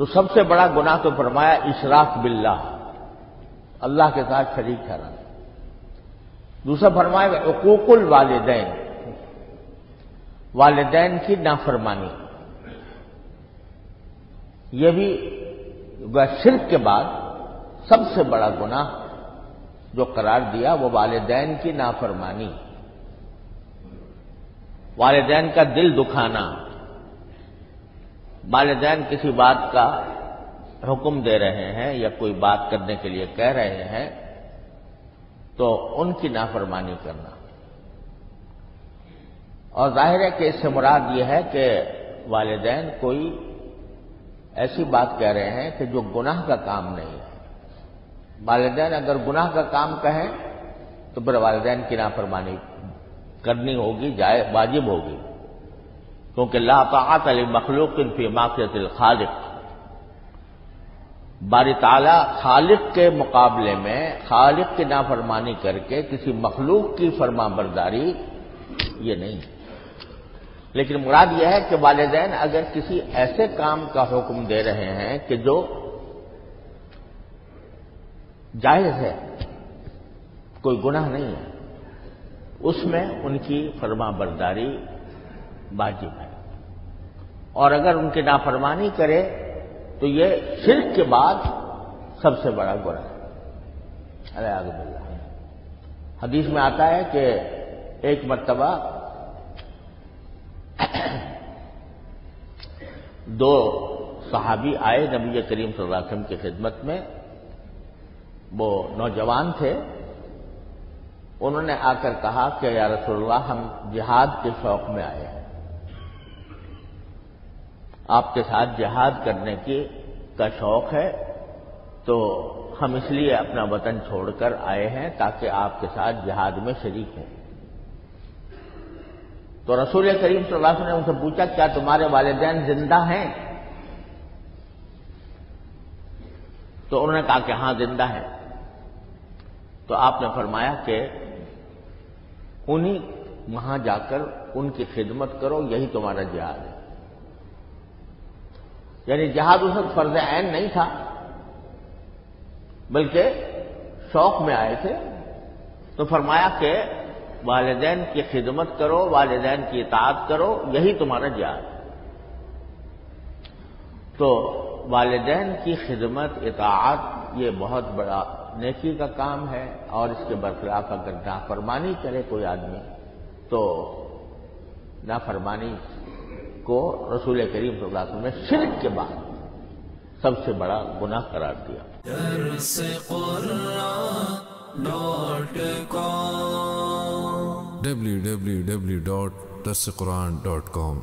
तो सबसे बड़ा गुनाह तो फरमाया, इशराक बिल्ला अल्लाह के साथ शरीक ठहराना दूसरा फरमाया अकूकुल वालदेन। वालदेन की नाफरमानी। यह भी शिरक के बाद सबसे बड़ा गुनाह जो करार दिया, वो वालदेन की नाफरमानी। वालदेन का दिल दुखाना। वालदेन किसी बात का हुक्म दे रहे हैं या कोई बात करने के लिए कह रहे हैं तो उनकी नाफरमानी करना। और ज़ाहिर है कि इससे मुराद यह है कि वालदेन कोई ऐसी बात कह रहे हैं कि जो गुनाह का काम नहीं है। वालदेन अगर गुनाह का काम कहें तो फिर वालदेन की नाफरमानी करनी होगी जाए वाजिब होगी। क्योंकि लातात मखलूक फ़ी माफियत खालिक। बारी ताला खालिक के मुकाबले में खालिक की नाफरमानी करके किसी मखलूक की फरमा बरदारी ये नहीं लेकिन मुराद यह है कि वालदेन अगर किसी ऐसे काम का हुक्म दे रहे हैं कि जो जायज़ है, कोई गुनाह नहीं है, उसमें उनकी फरमा बरदारी वाजिब है। और अगर उनकी नाफरमानी करे तो ये शिरक के बाद सबसे बड़ा गुना है। अरे आगे बिल्ला हदीस में आता है कि एक मरतबा दो सहाबी आए नबी करीम सल्लल्लाहु की खिदमत में। वो नौजवान थे। उन्होंने आकर कहा कि, या रसोल्लाह हम जिहाद के शौक में आए हैं। आपके साथ जिहाद करने की का शौक है तो हम इसलिए अपना वतन छोड़कर आए हैं ताकि आपके साथ जिहाद में शरीक हों। तो रसूल करीम सल्लल्लाहु ने उनसे पूछा, क्या तुम्हारे वालदेन ज़िंदा हैं? तो उन्होंने कहा कि हाँ, ज़िंदा है। तो आपने फरमाया कि उन्हीं वहाँ जाकर उनकी खिदमत करो, यही तुम्हारा जिहाद है। यानी जिहाद उस वक्त फ़र्ज़ ऐन नहीं था, बल्कि शौक में आए थे। तो फरमाया कि, वालदेन की खिदमत करो, वालदेन की इतात करो, यही तुम्हारा जिहाद तो वालदेन की खिदमत इतात ये बहुत बड़ा नेकी का काम है, और इसके बरखिलाफ अगर नाफरमानी करे कोई आदमी तो नाफरमानी को रसूल करीम सल्लल्लाहु ने शिरक के बाद सबसे बड़ा गुनाह करार दिया। www.dasquran.com